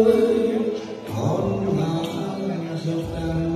on my shoulders.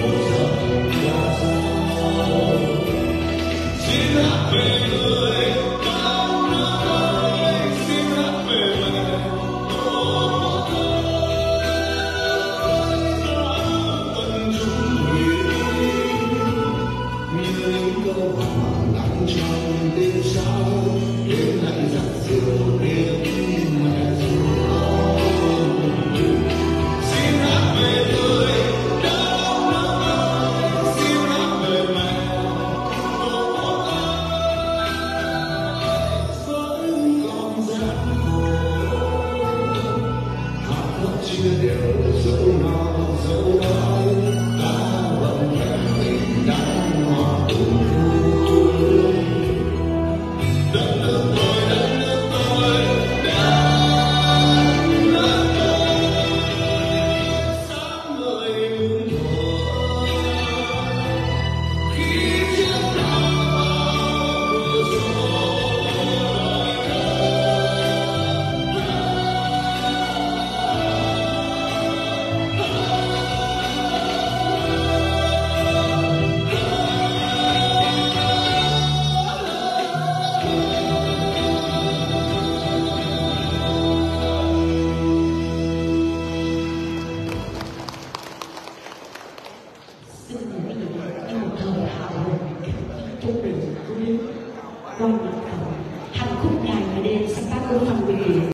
Hosanna, Hosanna, de Deus. Então, compensa comigo, com